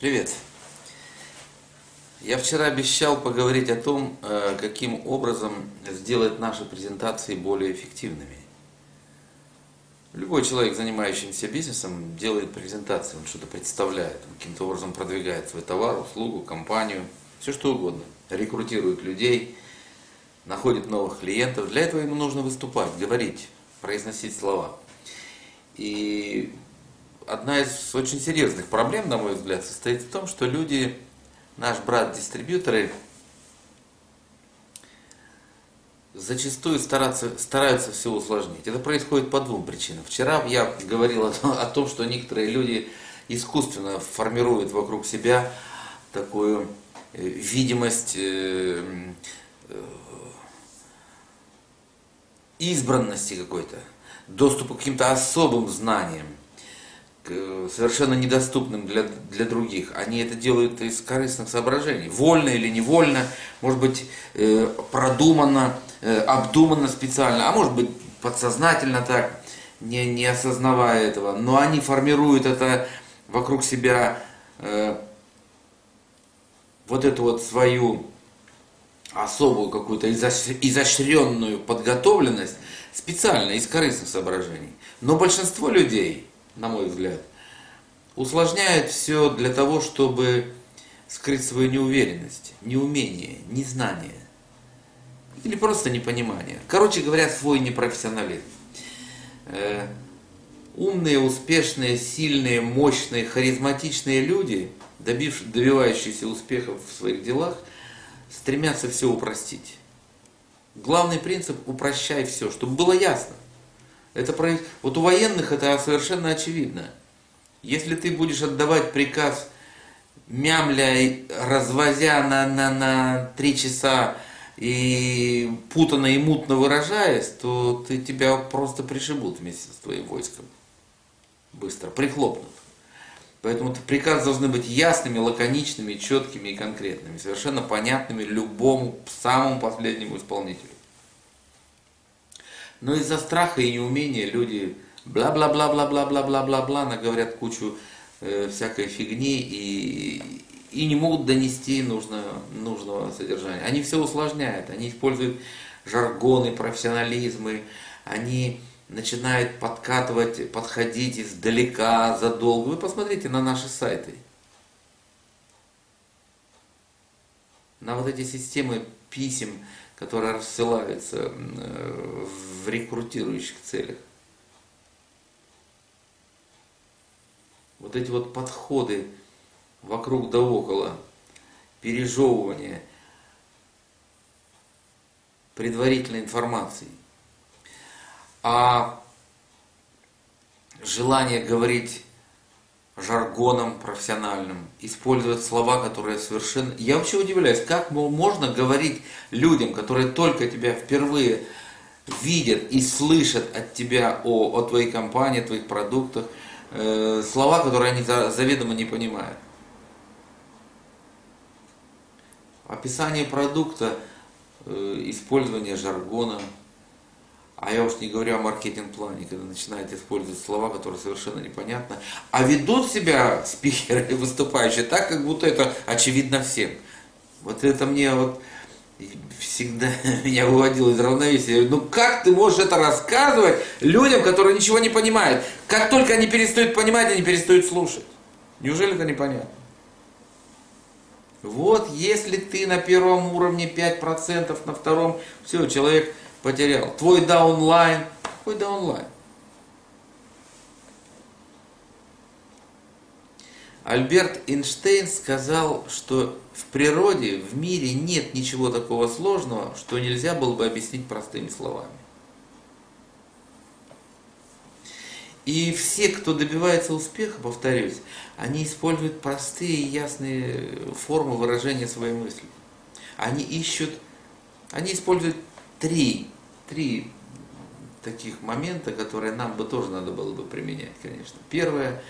Привет. Я вчера обещал поговорить о том, э, каким образом сделать наши презентации более эффективными. Любой человек, занимающийся бизнесом, делает презентации, он что-то представляет, он каким-то образом продвигает свой товар, услугу, компанию, все что угодно. Рекрутирует людей, находит новых клиентов. Для этого ему нужно выступать, говорить, произносить слова. И одна из очень серьезных проблем, на мой взгляд, состоит в том, что люди, наш брат-дистрибьюторы, зачастую стараться, стараются все усложнить. Это происходит по двум причинам. Вчера я говорил о о том, что некоторые люди искусственно формируют вокруг себя такую э, видимость э, э, избранности какой-то, доступа к каким-то особым знаниям совершенно недоступным для, для других. Они это делают из корыстных соображений. Вольно или невольно, может быть, э, продуманно, э, обдуманно специально, а может быть, подсознательно так, не, не осознавая этого. Но они формируют это вокруг себя, э, вот эту вот свою особую какую-то изощренную подготовленность специально из корыстных соображений. Но большинство людей – на мой взгляд, усложняют все для того, чтобы скрыть свою неуверенность, неумение, незнание или просто непонимание. Короче говоря, свой непрофессионализм. Э, умные, успешные, сильные, мощные, харизматичные люди, добившие, добивающиеся успехов в своих делах, стремятся все упростить. Главный принцип – упрощай все, чтобы было ясно. Это про... Вот у военных это совершенно очевидно. Если ты будешь отдавать приказ мямля, развозя на, на, на три часа и путано и мутно выражаясь, то ты, тебя просто пришибут вместе с твоим войском. Быстро, прихлопнут. Поэтому приказы должны быть ясными, лаконичными, четкими и конкретными, совершенно понятными любому самому последнему исполнителю. Но из-за страха и неумения люди бла-бла-бла-бла-бла-бла-бла-бла наговорят кучу э, всякой фигни и, и не могут донести нужно, нужного содержания. Они все усложняют, они используют жаргоны, профессионализмы, они начинают подкатывать, подходить издалека, задолго. Вы посмотрите на наши сайты. На вот эти системы писем, которые рассылаются в рекрутирующих целях. Вот эти вот подходы вокруг да около, пережевывание предварительной информации, а желание говорить жаргоном профессиональным, использовать слова, которые совершенно... Я вообще удивляюсь, как можно говорить людям, которые только тебя впервые видят и слышат от тебя о, о твоей компании, о твоих продуктах, э, слова, которые они заведомо не понимают. Описание продукта, э, использование жаргона – а я уж не говорю о маркетинг-плане, когда начинают использовать слова, которые совершенно непонятны. А ведут себя спикеры и выступающие так, как будто это очевидно всем. Вот это мне вот всегда меня выводило из равновесия. Я говорю, ну как ты можешь это рассказывать людям, которые ничего не понимают? Как только они перестают понимать, они перестают слушать. Неужели это непонятно? Вот если ты на первом уровне 5%, на втором, все, человек потерял. Твой даунлайн, какой даунлайн? Альберт Эйнштейн сказал, что в природе, в мире нет ничего такого сложного, что нельзя было бы объяснить простыми словами. И все, кто добивается успеха, повторюсь, они используют простые и ясные формы выражения своей мысли. Они ищут, они используют три три таких момента, которые нам бы тоже надо было бы применять, конечно. Первое,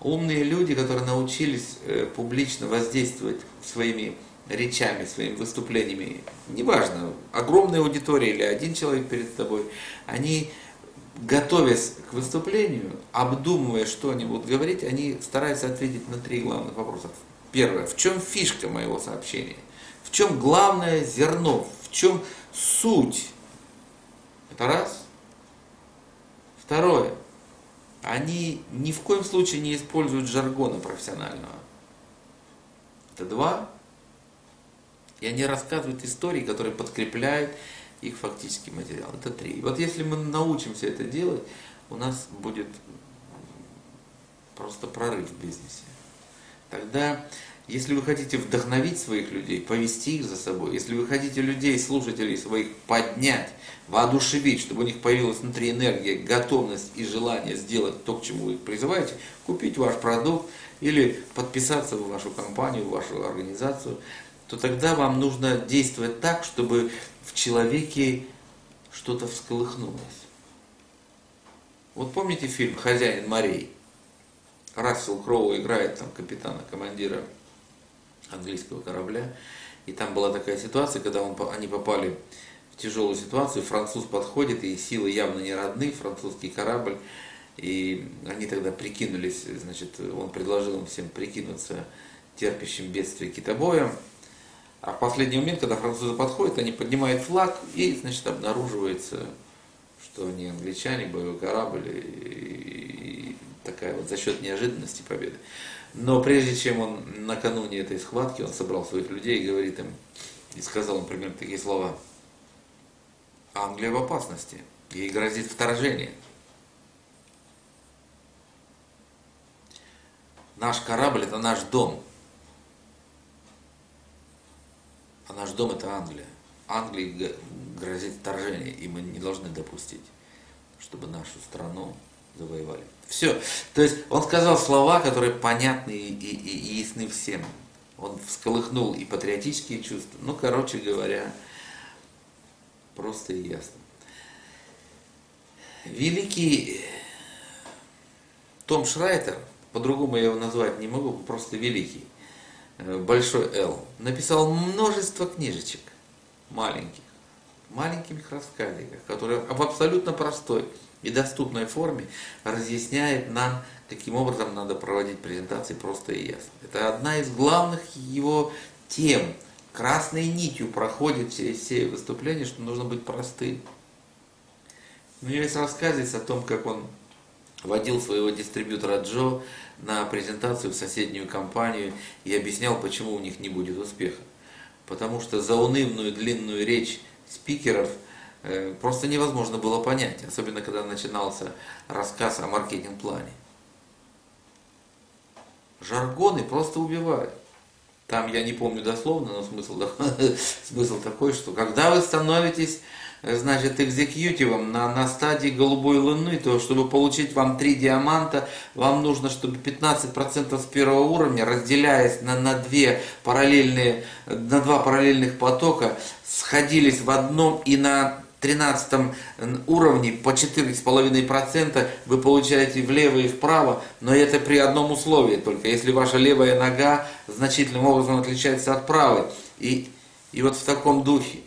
умные люди, которые научились э, публично воздействовать своими речами, своими выступлениями, неважно, огромная аудитория или один человек перед тобой, они готовясь к выступлению, обдумывая, что они будут говорить, они стараются ответить на три главных вопроса. Первое, в чем фишка моего сообщения? В чем главное зерно? В чем суть? Это раз. Второе, они ни в коем случае не используют жаргона профессионального. Это два. И они рассказывают истории, которые подкрепляют их фактический материал. Это три. И вот если мы научимся это делать, у нас будет просто прорыв в бизнесе. Тогда, если вы хотите вдохновить своих людей, повести их за собой, если вы хотите людей, слушателей своих поднять, воодушевить, чтобы у них появилась внутри энергия, готовность и желание сделать то, к чему вы их призываете, купить ваш продукт или подписаться в вашу компанию, в вашу организацию, то тогда вам нужно действовать так, чтобы в человеке что-то всколыхнулось. Вот помните фильм «Хозяин морей»? Рассел Кроу играет там капитана, командира английского корабля. И там была такая ситуация, когда он, они попали в тяжелую ситуацию, француз подходит, и силы явно не родны, французский корабль. И они тогда прикинулись, значит, он предложил им всем прикинуться терпящим бедствие китобоем. А в последний момент, когда французы подходят, они поднимают флаг, и, значит, обнаруживается, что они англичане, боевой корабль, и, такая вот за счет неожиданности победы. Но прежде чем он накануне этой схватки, он собрал своих людей и говорит им, и сказал им примерно такие слова. Англия в опасности, ей грозит вторжение. Наш корабль это наш дом, А наш дом это Англия. Англии грозит вторжение, и мы не должны допустить, чтобы нашу страну завоевали. Все. То есть он сказал слова, которые понятны и, и, и ясны всем. Он всколыхнул и патриотические чувства. Ну, короче говоря, просто и ясно. Великий Том Шрайтер, по-другому я его назвать не могу, просто великий. Э, большой Л, написал множество книжечек маленьких, маленьких рассказиках, которые в абсолютно простой и доступной форме разъясняет нам, каким образом надо проводить презентации просто и ясно. Это одна из главных его тем. Красной нитью проходит через все выступления, что нужно быть простым. У него есть о том, как он водил своего дистрибьютора Джо на презентацию в соседнюю компанию и объяснял, почему у них не будет успеха. Потому что заунывную длинную речь спикеров просто невозможно было понять, особенно когда начинался рассказ о маркетинг-плане. Жаргоны просто убивают. Там я не помню дословно, но смысл, смысл такой, что когда вы становитесь значит, экзекьютивом на, на стадии голубой луны, то чтобы получить вам три диаманта, вам нужно, чтобы 15% с первого уровня, разделяясь на, на, две параллельные, на два параллельных потока, сходились в одном и на 13 уровне по 4,5% вы получаете влево и вправо, но это при одном условии только, если ваша левая нога значительным образом отличается от правой. И, и вот в таком духе.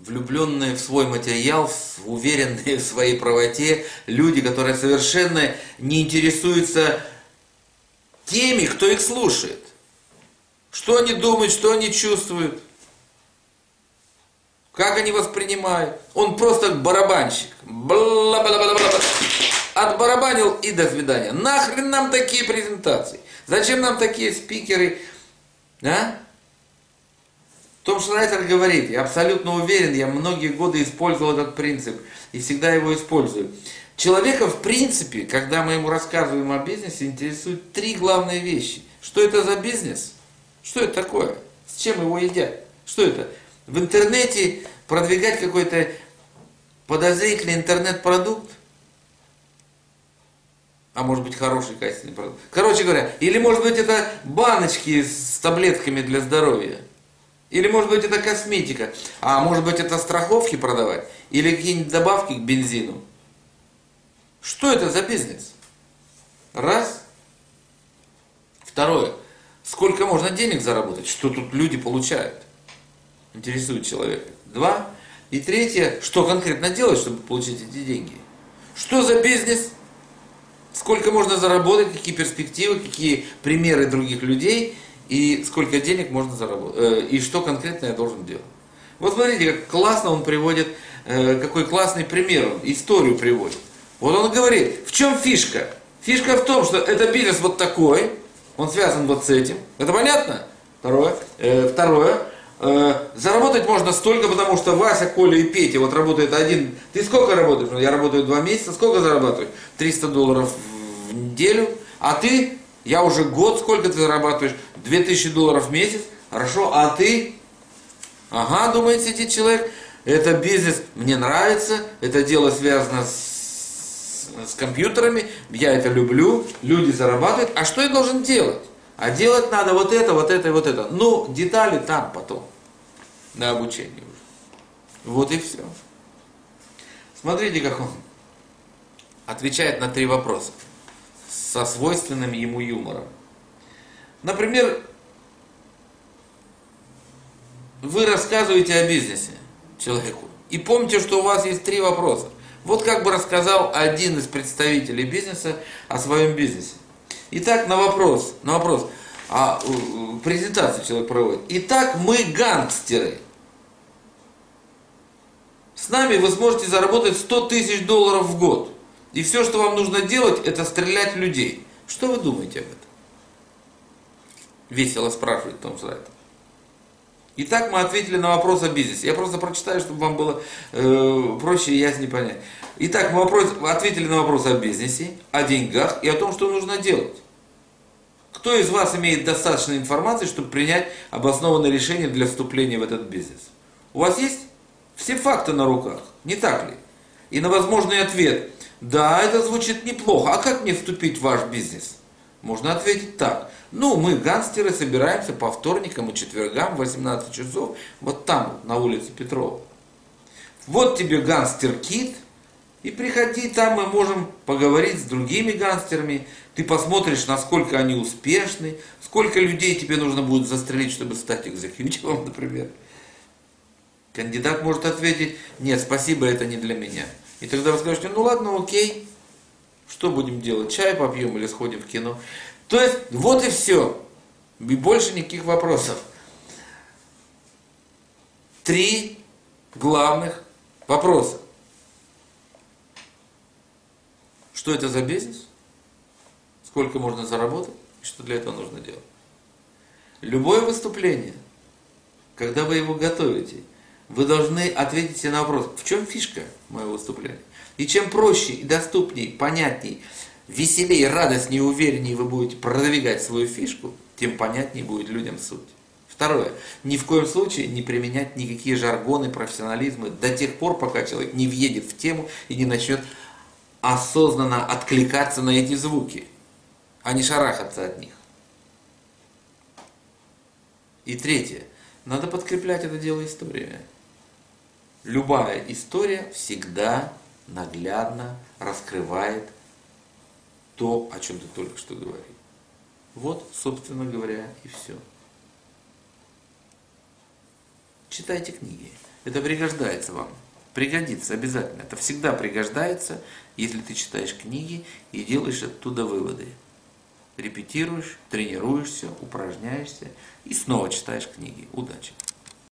влюбленные в свой материал, уверенные в своей правоте, люди, которые совершенно не интересуются теми, кто их слушает. Что они думают, что они чувствуют, как они воспринимают. Он просто барабанщик. Бла-бла-бла-бла-бла. Отбарабанил и до свидания. Нахрен нам такие презентации? Зачем нам такие спикеры? А? Том Шнайдер говорит, я абсолютно уверен, я многие годы использовал этот принцип и всегда его использую. Человека, в принципе, когда мы ему рассказываем о бизнесе, интересуют три главные вещи. Что это за бизнес? Что это такое? С чем его едят? Что это? В интернете продвигать какой-то подозрительный интернет-продукт? А может быть хороший качественный продукт? Короче говоря, или может быть это баночки с таблетками для здоровья? Или может быть это косметика, а может быть это страховки продавать, или какие-нибудь добавки к бензину. Что это за бизнес? Раз. Второе. Сколько можно денег заработать? Что тут люди получают? интересует человека. Два. И третье, что конкретно делать, чтобы получить эти деньги. Что за бизнес? Сколько можно заработать, какие перспективы, какие примеры других людей и сколько денег можно заработать, э, и что конкретно я должен делать. Вот смотрите, как классно он приводит, э, какой классный пример он, историю приводит. Вот он говорит, в чем фишка? Фишка в том, что это бизнес вот такой, он связан вот с этим. Это понятно? Второе. Э, второе. Э, заработать можно столько, потому что Вася, Коля и Петя вот работает один. Ты сколько работаешь? Ну, я работаю два месяца. Сколько зарабатываю? 300 долларов в неделю. А ты? Я уже год. Сколько ты зарабатываешь? 2000 долларов в месяц. Хорошо. А ты? Ага, думает сидит человек. Это бизнес мне нравится. Это дело связано с, с компьютерами. Я это люблю. Люди зарабатывают. А что я должен делать? А делать надо вот это, вот это и вот это. Ну, детали там потом, на обучение уже. Вот и все. Смотрите, как он отвечает на три вопроса со свойственным ему юмором. Например, вы рассказываете о бизнесе человеку. И помните, что у вас есть три вопроса. Вот как бы рассказал один из представителей бизнеса о своем бизнесе. Итак, на вопрос, на вопрос, а презентацию человек проводит. Итак, мы гангстеры. С нами вы сможете заработать 100 тысяч долларов в год. И все, что вам нужно делать, это стрелять в людей. Что вы думаете об этом? Весело спрашивает Том Слайдер. Итак, мы ответили на вопрос о бизнесе. Я просто прочитаю, чтобы вам было э, проще и яснее понять. Итак, мы вопрос, ответили на вопрос о бизнесе, о деньгах и о том, что нужно делать. Кто из вас имеет достаточно информации, чтобы принять обоснованное решение для вступления в этот бизнес? У вас есть все факты на руках, не так ли? И на возможный ответ, да, это звучит неплохо, а как мне вступить в ваш бизнес? Можно ответить так. Ну, мы, гангстеры, собираемся по вторникам и четвергам в 18 часов, вот там, на улице Петрова. Вот тебе гангстер-кит, и приходи, там мы можем поговорить с другими гангстерами. Ты посмотришь, насколько они успешны, сколько людей тебе нужно будет застрелить, чтобы стать экзекьютивом, например. Кандидат может ответить, нет, спасибо, это не для меня. И тогда вы скажете, ну ладно, окей, что будем делать, чай попьем или сходим в кино. То есть, вот и все. И больше никаких вопросов. Три главных вопроса. Что это за бизнес? Сколько можно заработать? И что для этого нужно делать? Любое выступление, когда вы его готовите, вы должны ответить себе на вопрос, в чем фишка моего выступления? И чем проще, и доступней, понятней, веселее, радостнее, увереннее вы будете продвигать свою фишку, тем понятнее будет людям суть. Второе. Ни в коем случае не применять никакие жаргоны, профессионализмы до тех пор, пока человек не въедет в тему и не начнет осознанно откликаться на эти звуки, а не шарахаться от них. И третье. Надо подкреплять это дело историями. Любая история всегда наглядно раскрывает то, о чем ты только что говорил. Вот, собственно говоря, и все. Читайте книги. Это пригождается вам. Пригодится обязательно. Это всегда пригождается, если ты читаешь книги и делаешь оттуда выводы. Репетируешь, тренируешься, упражняешься и снова читаешь книги. Удачи!